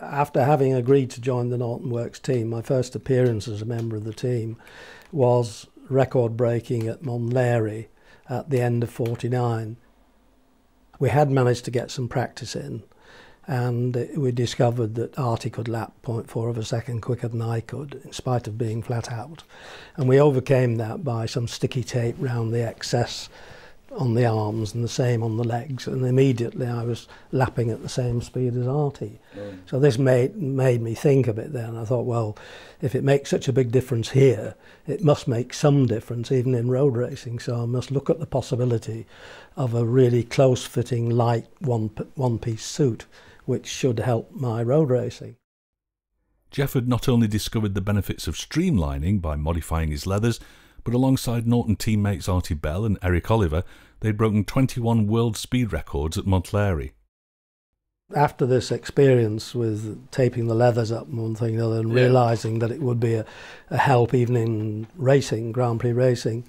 after having agreed to join the Norton Works team, my first appearance as a member of the team was record breaking at Montlhéry at the end of 49. We had managed to get some practice in and we discovered that Artie could lap 0.4 of a second quicker than I could in spite of being flat out. And we overcame that by some sticky tape round the excess on the arms and the same on the legs and immediately I was lapping at the same speed as Artie. Mm. So this made made me think a bit then. I thought, well, if it makes such a big difference here, it must make some difference even in road racing. So I must look at the possibility of a really close-fitting light one one-piece suit which should help my road racing. Geoff had not only discovered the benefits of streamlining by modifying his leathers, but alongside Norton teammates Artie Bell and Eric Oliver, they'd broken 21 world speed records at Montlhéry. After this experience with taping the leathers up and one thing and other, and yeah. realising that it would be a, a, help even in racing, Grand Prix racing,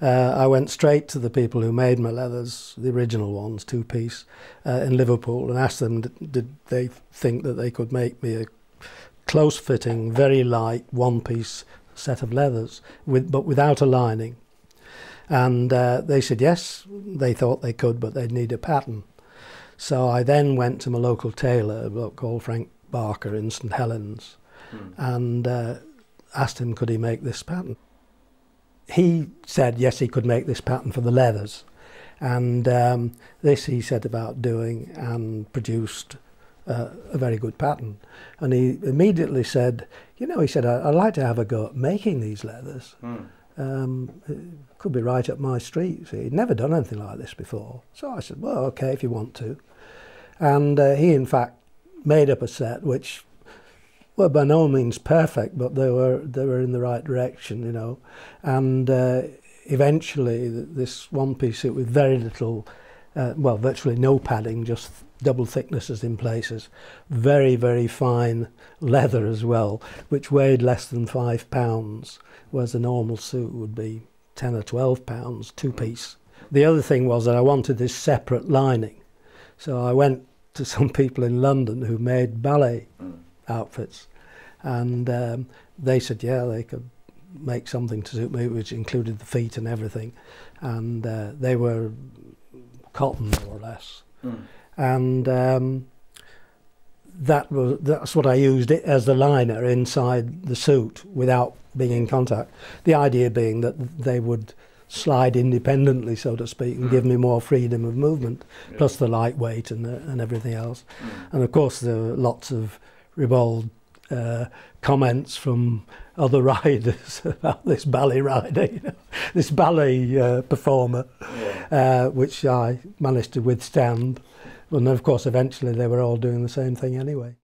uh, I went straight to the people who made my leathers, the original ones, two piece, uh, in Liverpool, and asked them did, did they think that they could make me a close fitting, very light, one piece set of leathers, with, but without a lining. And uh, they said yes, they thought they could, but they'd need a pattern. So I then went to my local tailor, a bloke called Frank Barker in St Helens, mm. and uh, asked him could he make this pattern. He said yes, he could make this pattern for the leathers. And um, this he set about doing and produced uh, a very good pattern. And he immediately said, you know, he said, I'd like to have a go at making these leathers. Mm. Um, could be right up my street. See, he'd never done anything like this before. So I said, well, okay, if you want to. And uh, he, in fact, made up a set which were by no means perfect, but they were they were in the right direction, you know. And uh, eventually, this one piece suit with very little, uh, well, virtually no padding, just double thicknesses in places, very, very fine leather as well, which weighed less than five pounds, whereas a normal suit would be 10 or 12 pounds, two piece. The other thing was that I wanted this separate lining. So I went to some people in London who made ballet outfits, and um, they said, yeah, they could make something to suit me, which included the feet and everything. And uh, they were cotton, more or less. Mm and um, that was that's what I used it as the liner inside the suit without being in contact. The idea being that they would slide independently, so to speak, and give me more freedom of movement, yeah. plus the lightweight and uh, and everything else. Mm. And of course, there were lots of ribald uh, comments from other riders about this ballet rider, you know, this ballet uh, performer, yeah. uh, which I managed to withstand. And of course, eventually they were all doing the same thing anyway.